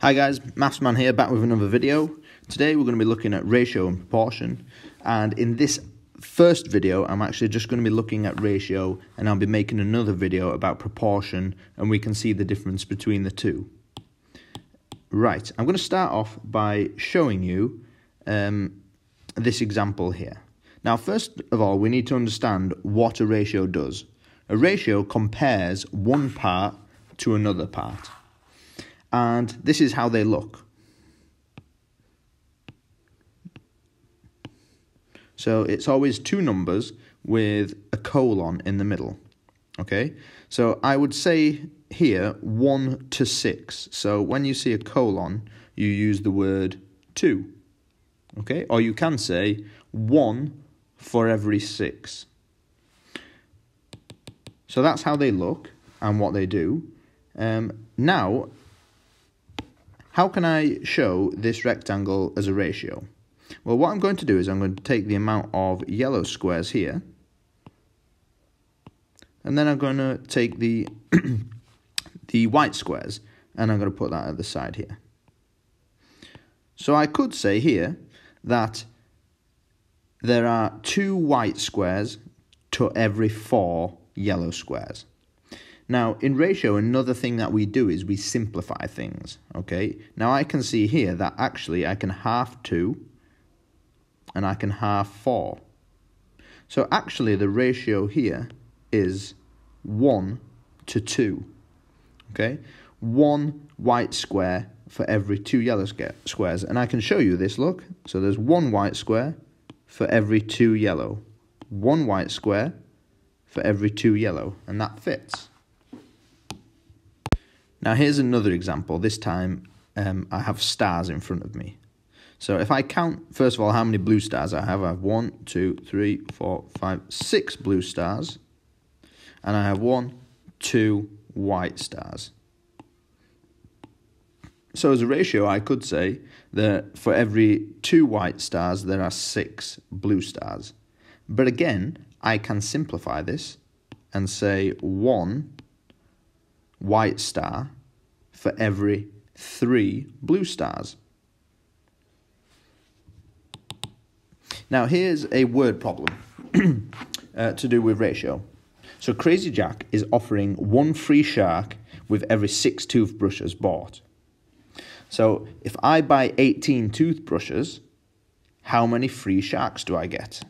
Hi guys, Mathsman here, back with another video. Today we're going to be looking at ratio and proportion, and in this first video I'm actually just going to be looking at ratio and I'll be making another video about proportion and we can see the difference between the two. Right, I'm going to start off by showing you um, this example here. Now first of all we need to understand what a ratio does. A ratio compares one part to another part and this is how they look. So it's always two numbers with a colon in the middle. Okay, so I would say here 1 to 6. So when you see a colon, you use the word to. Okay, or you can say 1 for every 6. So that's how they look and what they do. Um, now, how can I show this rectangle as a ratio? Well, what I'm going to do is I'm going to take the amount of yellow squares here, and then I'm going to take the, the white squares, and I'm going to put that at the side here. So I could say here that there are two white squares to every four yellow squares. Now, in ratio, another thing that we do is we simplify things, okay? Now, I can see here that actually I can half 2 and I can half 4. So actually the ratio here is 1 to 2, okay? One white square for every two yellow squares. And I can show you this, look. So there's one white square for every two yellow. One white square for every two yellow. And that fits. Now here's another example. This time um, I have stars in front of me. So if I count, first of all, how many blue stars I have, I have one, two, three, four, five, six blue stars. And I have one, two white stars. So as a ratio, I could say that for every two white stars, there are six blue stars. But again, I can simplify this and say one white star for every three blue stars. Now, here's a word problem uh, to do with ratio. So, Crazy Jack is offering one free shark with every six toothbrushes bought. So, if I buy 18 toothbrushes, how many free sharks do I get?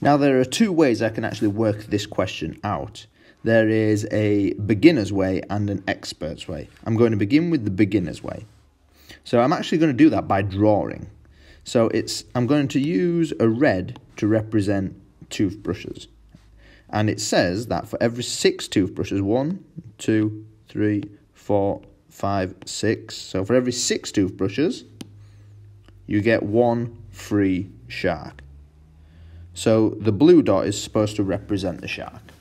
Now, there are two ways I can actually work this question out there is a beginner's way and an expert's way. I'm going to begin with the beginner's way. So I'm actually going to do that by drawing. So it's I'm going to use a red to represent toothbrushes. And it says that for every six toothbrushes, one, two, three, four, five, six. So for every six toothbrushes, you get one free shark. So the blue dot is supposed to represent the shark.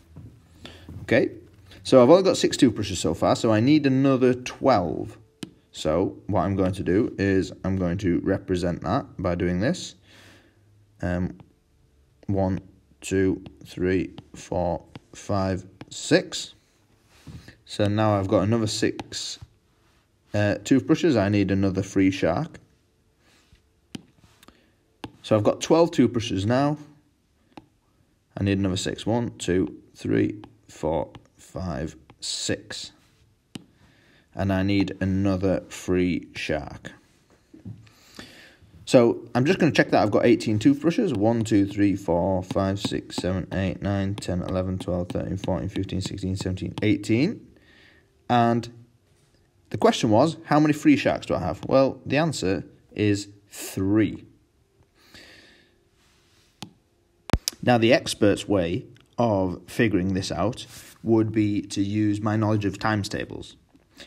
Okay, so I've only got six toothbrushes so far, so I need another 12. So what I'm going to do is I'm going to represent that by doing this. Um, one, two, three, four, five, six. So now I've got another six uh, toothbrushes. I need another free shark. So I've got 12 toothbrushes now. I need another six. One, two, three, four, five, six. And I need another free shark. So I'm just going to check that I've got 18 toothbrushes. 1, 2, 3, 4, 5, 6, 7, 8, 9, 10, 11, 12, 13, 14, 15, 16, 17, 18. And the question was, how many free sharks do I have? Well, the answer is 3. Now, the expert's way of figuring this out would be to use my knowledge of times tables.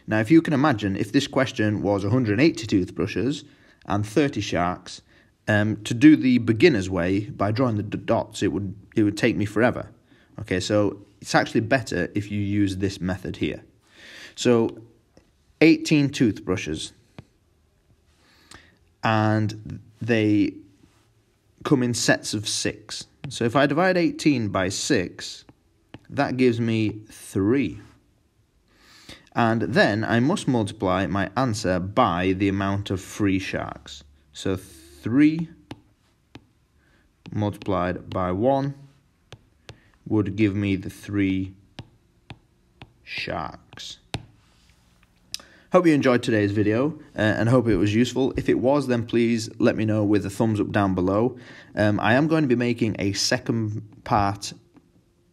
Now, if you can imagine, if this question was 180 toothbrushes and 30 sharks, um, to do the beginner's way by drawing the dots, it would it would take me forever. Okay, so it's actually better if you use this method here. So, 18 toothbrushes, and they come in sets of six. So if I divide 18 by 6, that gives me 3. And then I must multiply my answer by the amount of free sharks. So 3 multiplied by 1 would give me the 3 sharks. Hope you enjoyed today's video uh, and hope it was useful. If it was, then please let me know with a thumbs up down below. Um, I am going to be making a second part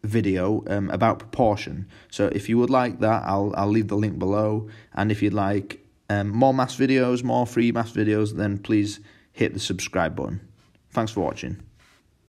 video um, about proportion. So if you would like that, I'll I'll leave the link below. And if you'd like um, more maths videos, more free maths videos, then please hit the subscribe button. Thanks for watching.